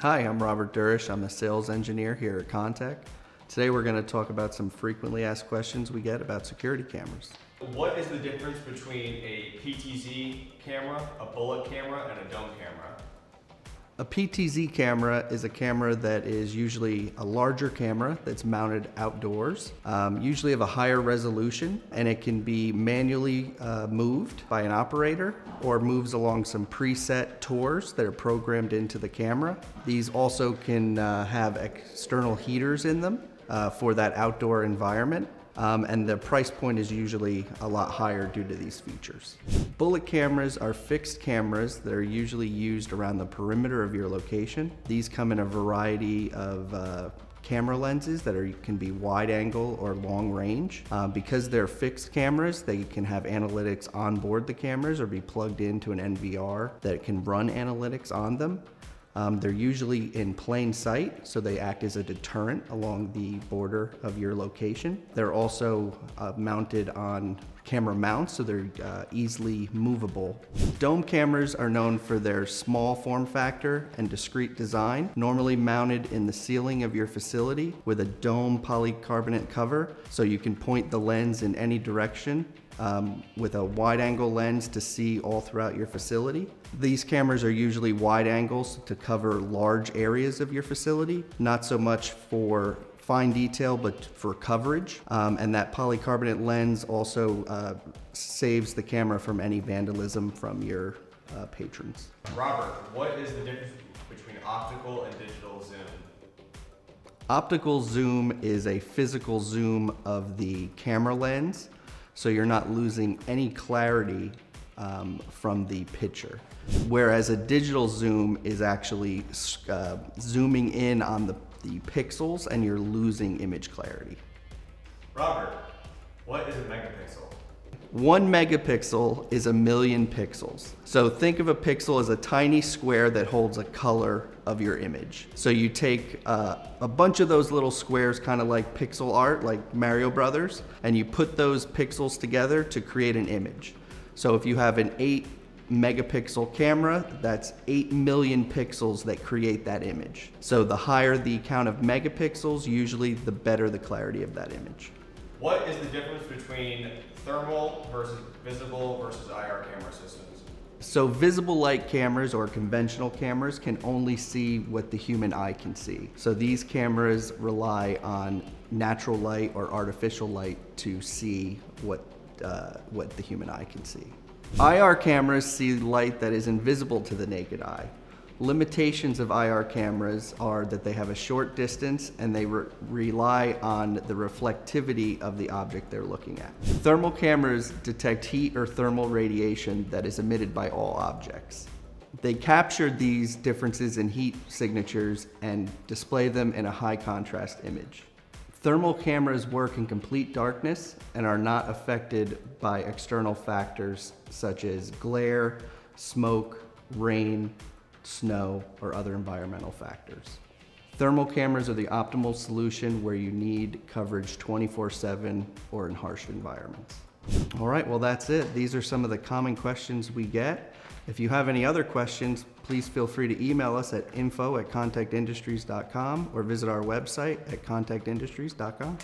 Hi, I'm Robert Durish. I'm a sales engineer here at Kontek. Today we're going to talk about some frequently asked questions we get about security cameras. What is the difference between a PTZ camera, a bullet camera, and a dome camera? A PTZ camera is a camera that is usually a larger camera that's mounted outdoors, um, usually of a higher resolution, and it can be manually uh, moved by an operator or moves along some preset tours that are programmed into the camera. These also can uh, have external heaters in them uh, for that outdoor environment. Um, and the price point is usually a lot higher due to these features. Bullet cameras are fixed cameras that are usually used around the perimeter of your location. These come in a variety of uh, camera lenses that are, can be wide angle or long range. Uh, because they're fixed cameras, they can have analytics on board the cameras or be plugged into an NVR that can run analytics on them. Um, they're usually in plain sight, so they act as a deterrent along the border of your location. They're also uh, mounted on camera mounts, so they're uh, easily movable. Dome cameras are known for their small form factor and discreet design, normally mounted in the ceiling of your facility with a dome polycarbonate cover, so you can point the lens in any direction um, with a wide angle lens to see all throughout your facility. These cameras are usually wide angles to cover large areas of your facility, not so much for fine detail, but for coverage. Um, and that polycarbonate lens also uh, saves the camera from any vandalism from your uh, patrons. Robert, what is the difference between optical and digital zoom? Optical zoom is a physical zoom of the camera lens so you're not losing any clarity um, from the picture. Whereas a digital zoom is actually uh, zooming in on the, the pixels and you're losing image clarity. Robert, what is a megapixel? One megapixel is a million pixels. So think of a pixel as a tiny square that holds a color of your image. So you take uh, a bunch of those little squares, kind of like pixel art, like Mario Brothers, and you put those pixels together to create an image. So if you have an 8 megapixel camera, that's 8 million pixels that create that image. So the higher the count of megapixels, usually the better the clarity of that image. What is the difference between thermal versus visible versus IR camera systems? So visible light cameras or conventional cameras can only see what the human eye can see. So these cameras rely on natural light or artificial light to see what, uh, what the human eye can see. IR cameras see light that is invisible to the naked eye. Limitations of IR cameras are that they have a short distance and they re rely on the reflectivity of the object they're looking at. Thermal cameras detect heat or thermal radiation that is emitted by all objects. They capture these differences in heat signatures and display them in a high contrast image. Thermal cameras work in complete darkness and are not affected by external factors such as glare, smoke, rain, snow, or other environmental factors. Thermal cameras are the optimal solution where you need coverage 24-7 or in harsh environments. All right, well that's it. These are some of the common questions we get. If you have any other questions, please feel free to email us at info at kontekindustries.com or visit our website at kontekindustries.com.